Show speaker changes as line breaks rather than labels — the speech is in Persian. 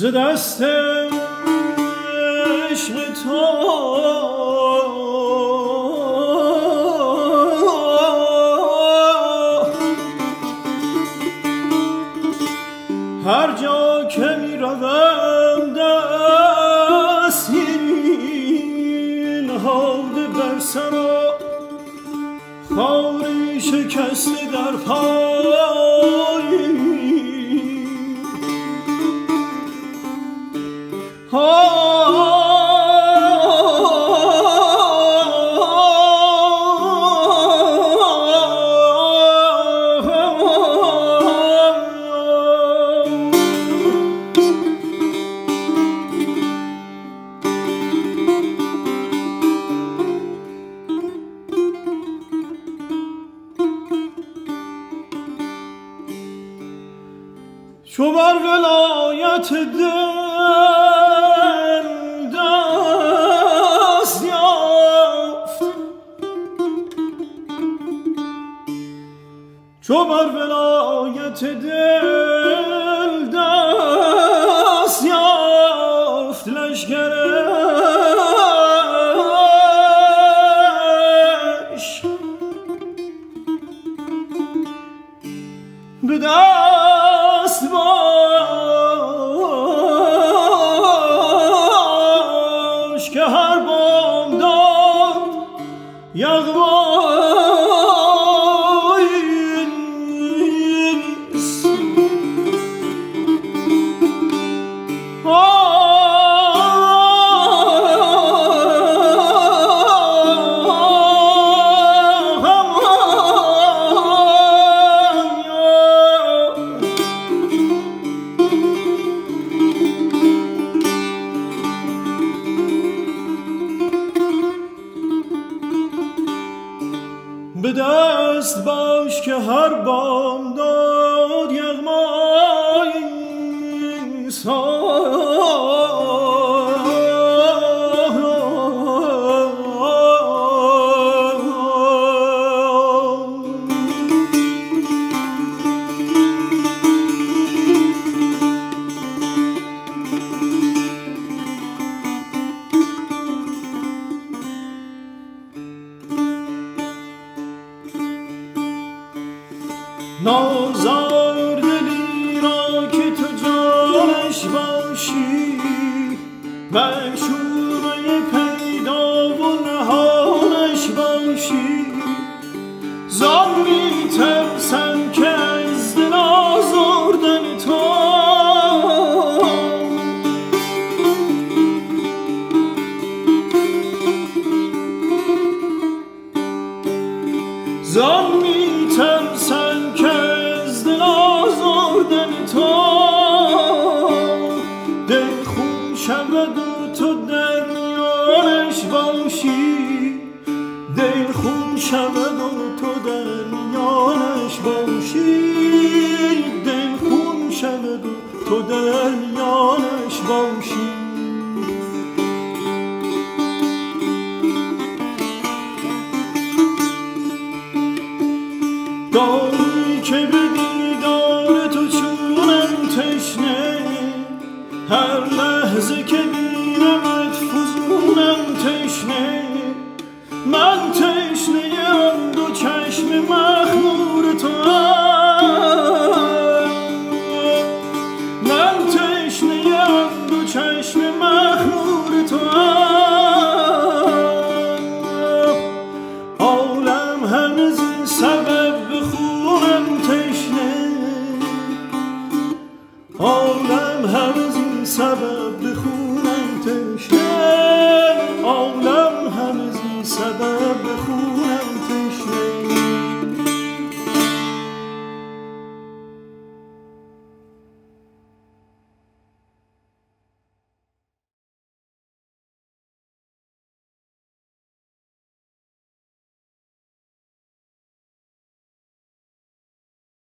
ز دست تو. هر جا که می روم دست این حال بر سرا خاری شکست در پا. Şubar velayetidir چو بر ولایت دل دست یافت لشکرش به دست هر بامداد زان میترسم که از دل آزردن تو. زان میترسم که از دل آزردن تو. دل خون شود و تو در میانش باشی. دل خون شود گاهی که به دیدار تو چونم تشنه هر لحظه که بینمت فزونم تشنه من تشنه آن دو چشم مخمور تو هم. من تشنه آن دو چشم مخمور تو هم. عالم همه زی سبب به خونم تشنه. عالم همه این سبب